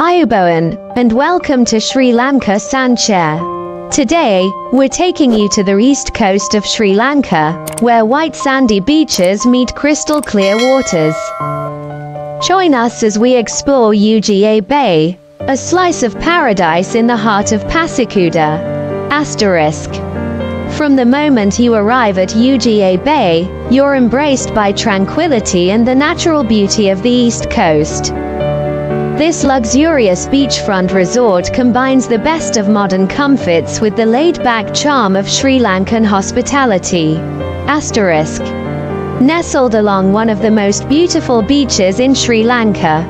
Ayubowan, and welcome to Sri Lanka Sanchare. Today, we're taking you to the east coast of Sri Lanka, where white sandy beaches meet crystal clear waters. Join us as we explore UGA Bay, a slice of paradise in the heart of Pasikuda. Asterisk. From the moment you arrive at UGA Bay, you're embraced by tranquility and the natural beauty of the East Coast. This luxurious beachfront resort combines the best of modern comforts with the laid-back charm of Sri Lankan hospitality. Asterisk. Nestled along one of the most beautiful beaches in Sri Lanka,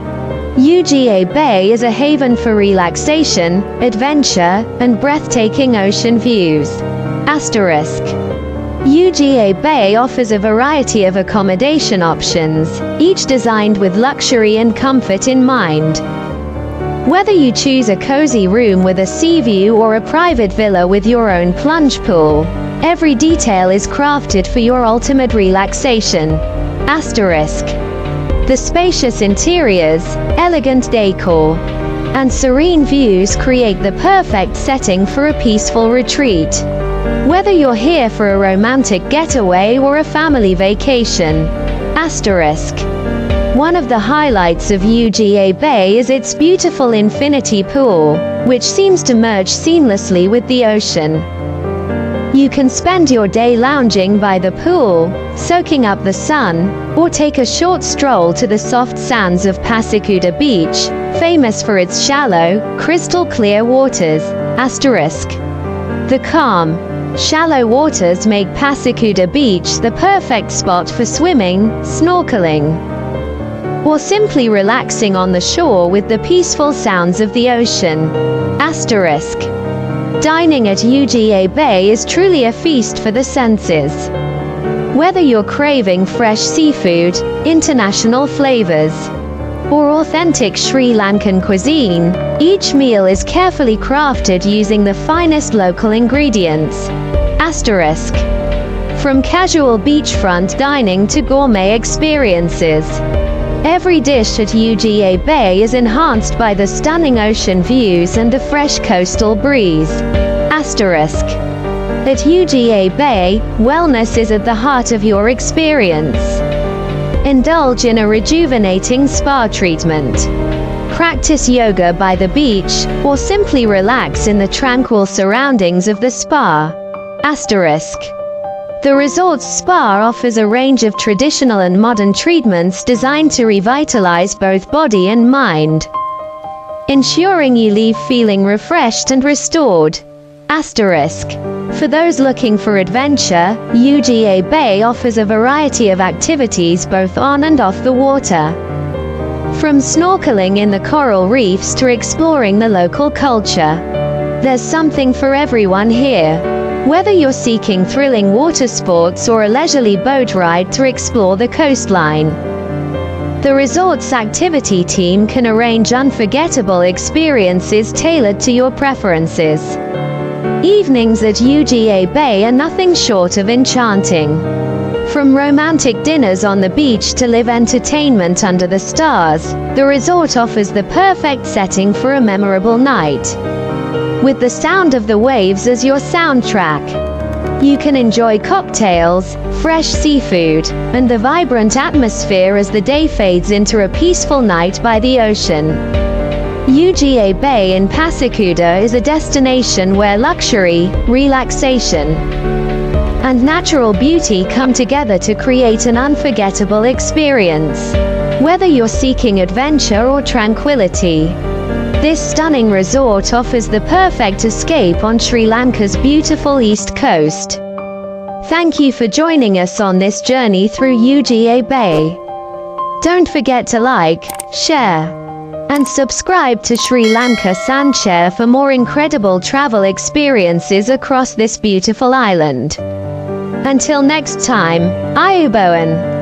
UGA Bay is a haven for relaxation, adventure, and breathtaking ocean views. Asterisk. UGA Bay offers a variety of accommodation options, each designed with luxury and comfort in mind. Whether you choose a cozy room with a sea view or a private villa with your own plunge pool, every detail is crafted for your ultimate relaxation. Asterisk. The spacious interiors, elegant decor, and serene views create the perfect setting for a peaceful retreat. Whether you're here for a romantic getaway or a family vacation. Asterisk. One of the highlights of UGA Bay is its beautiful infinity pool, which seems to merge seamlessly with the ocean. You can spend your day lounging by the pool, soaking up the sun, or take a short stroll to the soft sands of Pasikuda Beach, famous for its shallow, crystal clear waters. Asterisk. The calm, Shallow waters make Pasikuda Beach the perfect spot for swimming, snorkeling, or simply relaxing on the shore with the peaceful sounds of the ocean. Asterisk. Dining at UGA Bay is truly a feast for the senses. Whether you're craving fresh seafood, international flavors, or authentic Sri Lankan cuisine, each meal is carefully crafted using the finest local ingredients. Asterisk. From casual beachfront dining to gourmet experiences. Every dish at UGA Bay is enhanced by the stunning ocean views and the fresh coastal breeze. Asterisk. At UGA Bay, wellness is at the heart of your experience. Indulge in a rejuvenating spa treatment. Practice yoga by the beach, or simply relax in the tranquil surroundings of the spa. Asterisk. The resort's spa offers a range of traditional and modern treatments designed to revitalize both body and mind, ensuring you leave feeling refreshed and restored. Asterisk. For those looking for adventure, UGA Bay offers a variety of activities both on and off the water. From snorkeling in the coral reefs to exploring the local culture. There's something for everyone here. Whether you're seeking thrilling water sports or a leisurely boat ride to explore the coastline, the resort's activity team can arrange unforgettable experiences tailored to your preferences. Evenings at UGA Bay are nothing short of enchanting. From romantic dinners on the beach to live entertainment under the stars, the resort offers the perfect setting for a memorable night. With the sound of the waves as your soundtrack, you can enjoy cocktails, fresh seafood, and the vibrant atmosphere as the day fades into a peaceful night by the ocean. UGA Bay in Pasikuda is a destination where luxury, relaxation, and natural beauty come together to create an unforgettable experience. Whether you're seeking adventure or tranquility, this stunning resort offers the perfect escape on Sri Lanka's beautiful east coast. Thank you for joining us on this journey through UGA Bay. Don't forget to like, share, and subscribe to Sri Lanka Sanchare for more incredible travel experiences across this beautiful island. Until next time, Ayubowan.